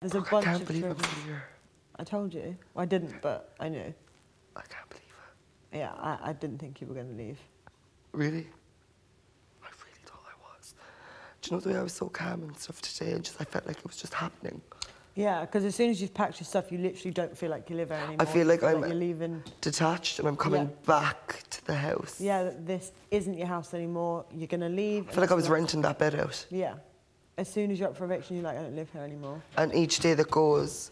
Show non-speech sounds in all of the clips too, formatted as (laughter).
There's a bunch I can't of believe I'm children. here. I told you. I didn't, but I knew. I can't believe it. Yeah, I, I didn't think you were going to leave. Really? I really thought I was. Do you know the way I was so calm and stuff today? And just I felt like it was just happening. Yeah, because as soon as you've packed your stuff, you literally don't feel like you live there anymore. I feel like I'm- you're leaving. Detached, and I'm coming Yeah. back to the house. Yeah, this isn't your house anymore. You're going to leave. I feel like I was renting. renting that bed out. Yeah. As soon as you're up for eviction, you're like, I don't live here anymore. And each day that goes,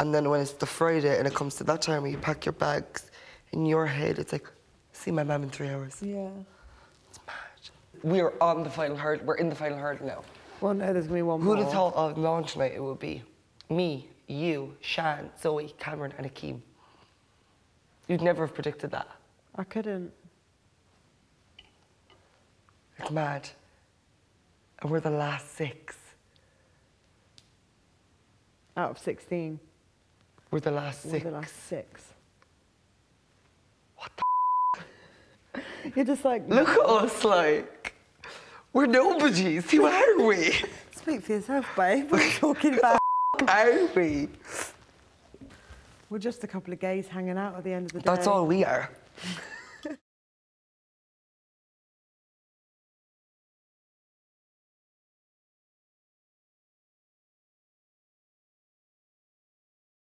and then when it's the Friday and it comes to that time where you pack your bags, in your head it's like, see my mum in three hours. Yeah. It's mad. We're on the final hurdle. We're in the final hurdle now. Well, no, there's going to be one Who more. would have thought of launch night it would be me, you, Shan, Zoe, Cameron, and Akeem? You'd never have predicted that. I couldn't. It's mad. And we're the last six. Out of 16. We're the last We're six. the last six. What the (laughs) You're just like, Look at us, like. We're nobodies. (laughs) Who are we? speak for yourself, babe. (laughs) You talking about? are we? We're just a couple of gays hanging out at the end of the day. That's all we are.